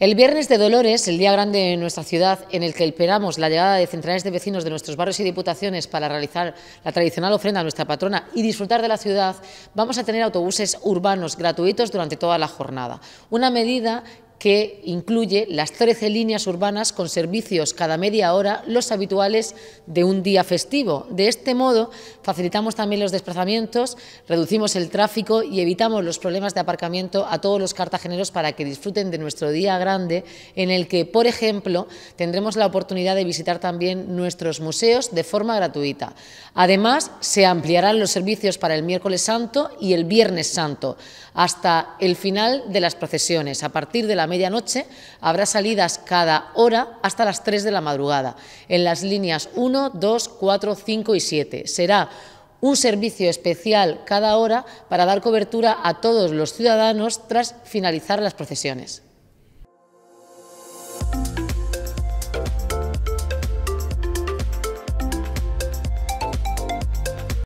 El viernes de Dolores, el día grande de nuestra ciudad, en el que esperamos la llegada de centenares de vecinos de nuestros barrios y diputaciones para realizar la tradicional ofrenda a nuestra patrona y disfrutar de la ciudad, vamos a tener autobuses urbanos gratuitos durante toda la jornada. Una medida que incluye las 13 líneas urbanas con servicios cada media hora, los habituales de un día festivo. De este modo, facilitamos también los desplazamientos, reducimos el tráfico y evitamos los problemas de aparcamiento a todos los cartageneros para que disfruten de nuestro día grande, en el que, por ejemplo, tendremos la oportunidad de visitar también nuestros museos de forma gratuita. Además, se ampliarán los servicios para el miércoles santo y el viernes santo, hasta el final de las procesiones, a partir de la medianoche habrá salidas cada hora hasta las 3 de la madrugada, en las líneas 1, 2, 4, 5 y 7. Será un servicio especial cada hora para dar cobertura a todos los ciudadanos tras finalizar las procesiones.